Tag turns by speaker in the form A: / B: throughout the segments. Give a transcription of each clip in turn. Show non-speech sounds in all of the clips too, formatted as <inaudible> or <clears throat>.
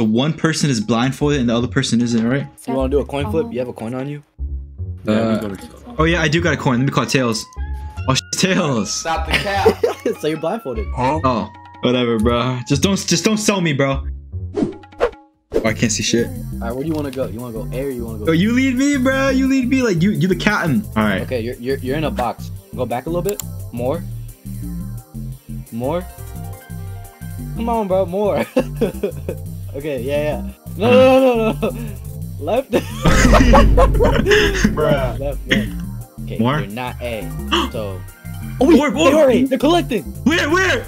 A: The one person is blindfolded and the other person isn't, right?
B: You want to do a coin flip? You have a coin on you?
C: Yeah,
A: Uh,
C: we go to-
A: Oh yeah, I do got a coin. Let me call it tails. Oh, sh- tails.
D: Stop the cap. <laughs>
B: so you're blindfolded.
A: Oh, whatever, bro. Just don't, just don't sell me, bro. Oh, I can't see shit.
B: All right, where do you want to go? You want to go air? or you want to
A: Oh,
B: go?
A: you lead me, bro. You lead me like you, you the captain. All right.
B: Okay, you're, you're you're in a box. Go back a little bit. More. More. Come on, bro. More. <laughs> okay, yeah, yeah. No, hmm. no, no, no, no. Left. <laughs>
D: Bruh.
B: left, left. Okay,
A: More?
B: you're not A. <gasps> So. Oh wait,
A: More, more.
B: they are A. They're collecting.
A: Where, where?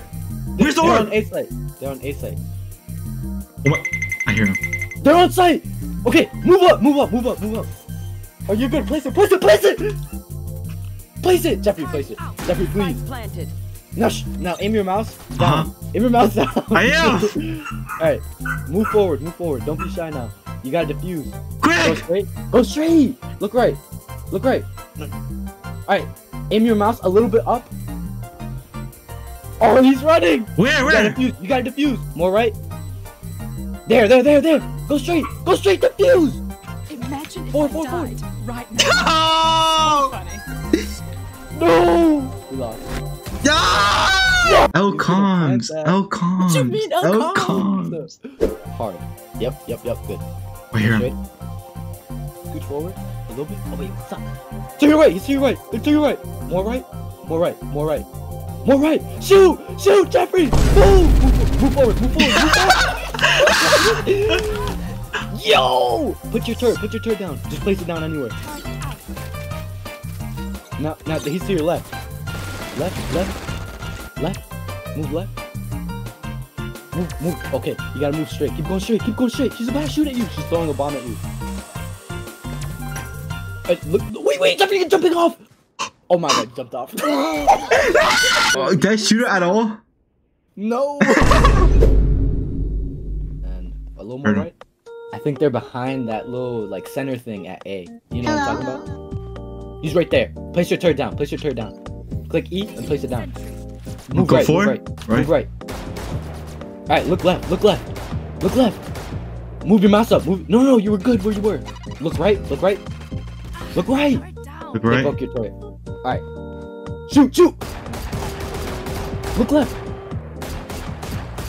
A: Where's the
B: They're
A: orb?
B: on A site. They're on A site.
A: What? I hear him.
B: They're on site. Okay, move up, move up, move up, move up. Oh, you're good. Place it, place it, place it. Place it, Jeffrey. Place it, Jeffrey. Please.
E: planted.
B: Now, sh- now aim your mouse down.
A: Uh-huh.
B: Aim your mouse down. <laughs>
A: I am. <laughs>
B: Alright, move forward, move forward. Don't be shy now. You gotta defuse. Go
A: Quick!
B: straight. Go straight. Look right. Look right. Alright, aim your mouse a little bit up. Oh, he's running.
A: Where, Where?
B: You gotta defuse. You gotta defuse. More right. There, there, there, there. Go straight. Go straight. Defuse.
E: Imagine if
B: Forward,
E: I
B: forward, forward.
E: died right <laughs> now.
A: Oh!
B: No. We lost.
A: Yeah! El Coms.
B: that. <laughs> What you mean, El
A: El
B: Coms?
A: Coms.
B: Hard. Yep, yep, yep. Good. Straight.
A: him.
B: Scoot forward a little bit. Oh wait, up? To your right. He's to your right. To your right. More right. More right. More right. More right. Shoot! Shoot, Jeffrey! Move! Move, move forward. Move forward. Move forward. <laughs> Yo! Put your turret. Put your turret down. Just place it down anywhere. Now, now he's to your left. Left. Left. Left. Move left. Move, move. Okay, you gotta move straight. Keep going straight. Keep going straight. She's about to shoot at you. She's throwing a bomb at you. Uh, look, wait, wait, Jeffrey, you're jumping off. Oh my god, jumped off. <laughs>
A: Oh, did I shoot it at all?
B: no. <laughs> and a little more right. I think they're behind that little like center thing at A. You know what I'm talking about? He's right there. Place your turret down. Place your turret down. Click E and place it down. Move
A: Go
B: right.
A: forward?
B: Move right.
A: Right.
B: Move right. All right, look left. Look left. Look left. Move your mouse up. Move. No, no, you were good where you were. Look right. Look right. Look right.
E: Right.
A: Look
B: They
A: right.
B: broke your turret. Alright. Shoot, shoot! Look left.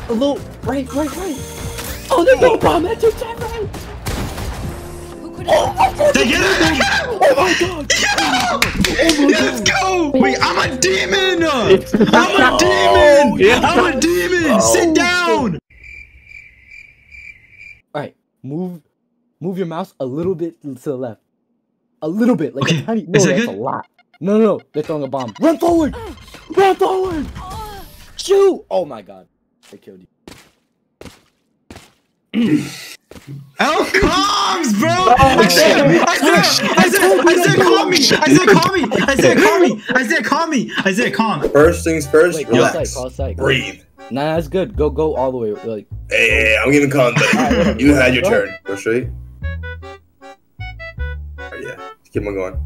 B: A little right, right, right. Oh, there's no bomb at your turret!
E: Who could
B: Oh
E: have
B: my god!
A: They get it!
B: Oh my god!
A: Yeah! Let's go! Oh Wait, I'm a demon! I'm a
B: Oh,
A: demon!
B: yeah.
A: I'm a demon!
B: Oh,
A: Sit down!
B: Alright, move move your mouse a little bit to the left. A little bit, like
A: Okay,
B: a tiny no,
A: is that
B: that's
A: good?
B: a lot. No, no, no, they're throwing a bomb. Run forward! Run forward! Shoot! Oh my god. They killed you. <clears throat>
A: El <laughs> Coms, bro! I said, I said, I said, I said, call me! I said, call me! I said, call me! I said, call me! I said, calm.
F: First things first,
B: Wait, call sight,
F: relax.
B: call sight.
F: Breathe.
B: Nah, that's good. Go, go all the way. Like,
F: Hey, hey, hey, I'm giving calm,
B: Alright,
F: buddy.
B: whatever.
F: You had your
B: Go
F: turn. Go straight. Alright, yeah. Keep on going.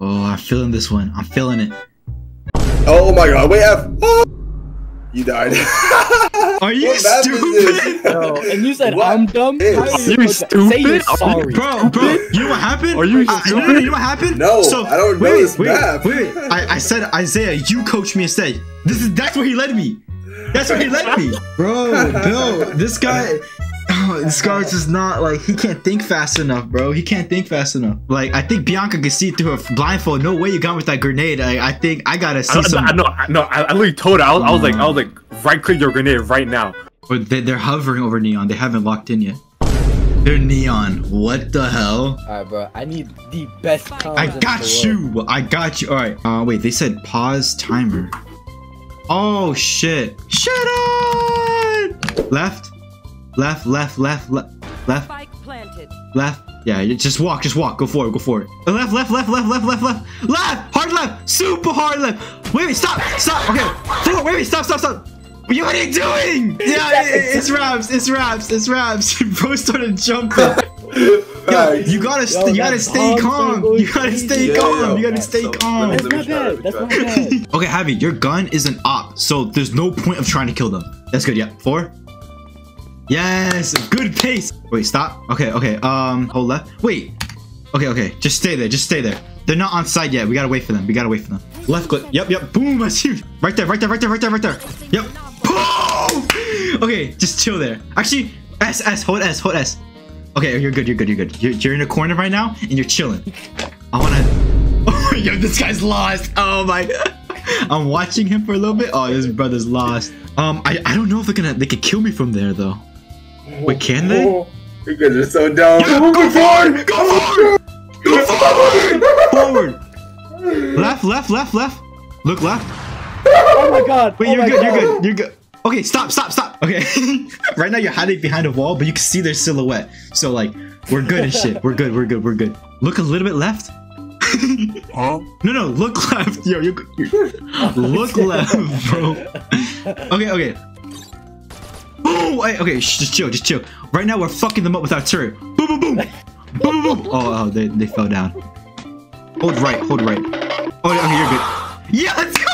A: Oh, I'm feeling this one. I'm feeling it.
F: Oh my god, wait, F. Oh! You died. <laughs>
A: Are you
F: What map is
A: stupid?
B: no, and you said
F: What
B: I'm dumb.
F: is-
B: How
F: Are
B: you
C: you
B: supposed Say you're
C: stupid?
B: sorry.
A: Bro, bro, you know what happened?
C: Are you
A: I- no, no, no, you know what happened?
F: No, so, I don't know
A: wait,
F: this
A: wait,
F: map.
A: Wait, wait, I, I said Isaiah, you coach me instead. This is that's where he led me. That's where he led me, <laughs> bro. Bill, this guy, this guy's just not like he can't think fast enough, bro. He can't think fast enough. Like I think Bianca can see through her blindfold. No way you got with that grenade. I, I think I gotta see
C: I,
A: some.
C: I, no, I- no, I, I literally told her. I was, I was like, I was like, right click your grenade right now.
A: Or they, they're hovering over Neon. They haven't locked in yet. They're Neon. What the hell?
B: Alright, bro. I need the best comms
A: I
B: in
A: got
B: the world.
A: you. I got you. All right. Uh, wait. They said pause timer. Oh shit. Shut up. Left, left, left, left, left, left,
E: Spike planted.
A: left. Yeah, just walk. Just walk. Go forward. Go forward. Left, left, left, left, left, left, left, left. Hard left. Super hard left. Wait, wait. Stop. Stop. Okay. Forward. Wait, wait. Stop. Stop. Stop. What are you doing? <laughs> Yeah, it- it's wraps. It's wraps. It's wraps. <laughs> Bro started jumping. <laughs> Yo,
F: Facts.
A: you gotta,
B: Yo,
A: you gotta stay calm. You gotta stay
F: Yeah,
A: calm.
F: yeah.
A: You gotta stay
F: So,
A: calm.
B: That's
F: me
B: not bad. That's
F: try.
B: not bad.
A: Okay, Javi, your gun is an op, so there's no point of trying to kill them. That's good. Yeah, four. Yes, good pace. Wait, stop. Okay, okay. Um, hold left. Wait. Okay, okay. Just stay there. Just stay there. They're not on side yet. We gotta wait for them. We gotta wait for them. Left click. Yep, yep. Boom. I see. Right there. Right there. Right there. Right there. Right there. Yep. Boom. Okay, just chill there. Actually, S S. Hold S. Hold S. Okay, you're good. You're good. You're good. You're, you're in a corner right now, and you're chilling. I wanna. <laughs> Oh, yo, this guy's lost. Oh my. <laughs> I'm watching him for a little bit. Oh, this brother's lost. Um, I, I don't know if they're gonna they could kill me from there though. Wait, can they? <laughs>
F: You guys are so dumb.
A: Yeah, go <laughs> forward! Go forward! Go forward! Forward! Left, left, left, left. Look left.
B: Oh my god.
A: Wait,
B: oh
A: you're
B: my
A: good, you're good, you're good. Okay, stop, stop, stop. Okay. <laughs> right now you're hiding behind a wall, but you can see their silhouette. So like, we're good and shit. We're good, we're good, we're good. Look a little bit left.
C: Huh?
A: No, no, look left. Yo, you you- look left, bro. Okay, okay. Oh, wait, okay, shh, just chill, just chill. Right now we're fucking them up with our turret. Boom, boom, boom, boom, boom, boom. Oh, oh, they, they fell down. Hold right, hold right. Oh, okay, you're good. Yeah, let's go.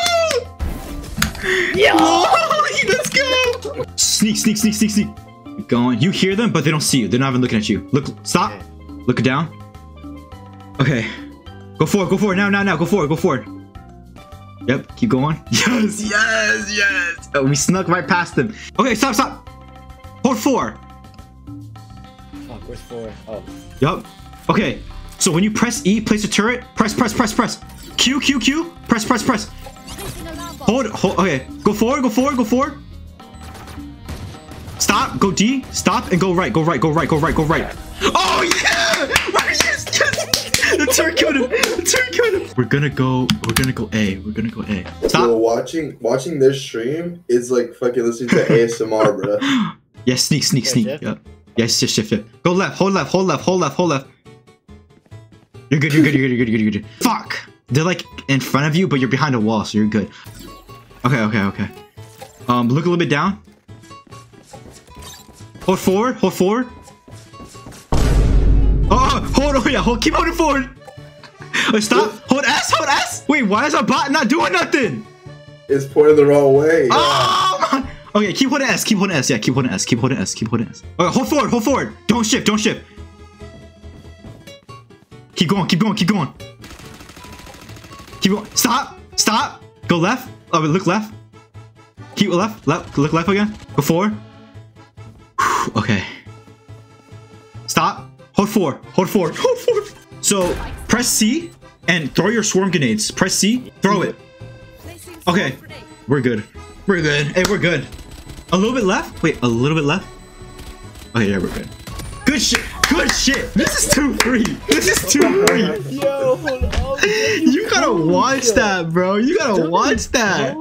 B: Yeah.
A: Oh, <laughs> let's go. Sneak, sneak, sneak, sneak, sneak. Going. You hear them, but they don't see you. They're not even looking at you. Look, stop. Look down. Okay. Go forward, go forward. Now, now, now. Go forward, go forward. Yep, keep going. <laughs> Yes, yes, yes. Oh, we snuck right past them. Okay, stop, stop. Hold four.
B: Fuck, where's four? Oh.
A: Yup. Okay. So when you press E, place a turret. Press, press, press, press. Q, Q, Q. Press, press, press.
E: Placing alarm bomb.
A: Hold, hold. Okay. Go forward, go forward, go forward. Stop. Go D. Stop and go right. Go right. Go right. Go right. Go right. Oh yeah! Right, yes, yes. Killed him. The turret killed him. We're gonna go. We're gonna go A. We're gonna go A.
F: So
A: Stop.
F: watching watching this stream is like fucking listening to ASMR, <laughs> bro.
A: Yes. Sneak. Sneak.
B: Yeah,
A: Sneak.
B: shift.
A: Yep. Yes. Shift. Shift. Shift. Go left. Hold left. Hold left. Hold left. Hold left. You're good. You're good. You're good. You're good. You're good. You're good. Fuck. They're like in front of you, but you're behind a wall, so you're good. Okay. Okay. Okay. Um. Look a little bit down. Hold forward. Hold forward. Oh, hold on. Yeah. Hold. Keep holding forward. <laughs> Oh, stop. Hold S. Hold S. Wait. Why is our bot not doing nothing?
F: It's pointing the wrong way.
A: Oh my. Okay, keep holding S, keep holding S, yeah, keep holding S, keep holding S, keep holding S. Okay, hold forward, hold forward. Don't shift, don't shift. Keep going, keep going, keep going. Keep going. Stop, stop. Go left. Oh, look left. Keep left, left, look left again. Go forward. Whew, Okay. Stop. Hold forward, hold forward, hold forward. So, press C and throw your swarm grenades. Press C, throw it. Okay. We're good. We're good. Hey, we're good. A little bit left? Wait, a little bit left? Okay, yeah, we're good. Good shit. Good shit. This is too free. This is too free.
B: Yo.
A: You gotta watch that, bro. You gotta watch that.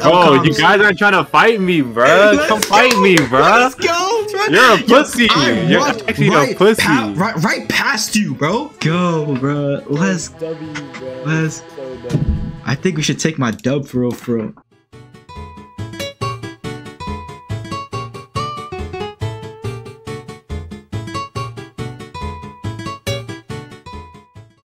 B: Oh,
C: you guys aren't trying to fight me, bro.
A: Let's
C: Come
A: go.
C: fight me, bro.
A: Let's go, bro.
C: You're a pussy.
A: I
C: You're
A: walked
C: actually a pussy.
A: pa- right, right past you, bro. Go, bro. Let's.
B: W, bro.
A: Let's.
B: So.
A: I think we should take my dub for real, for real.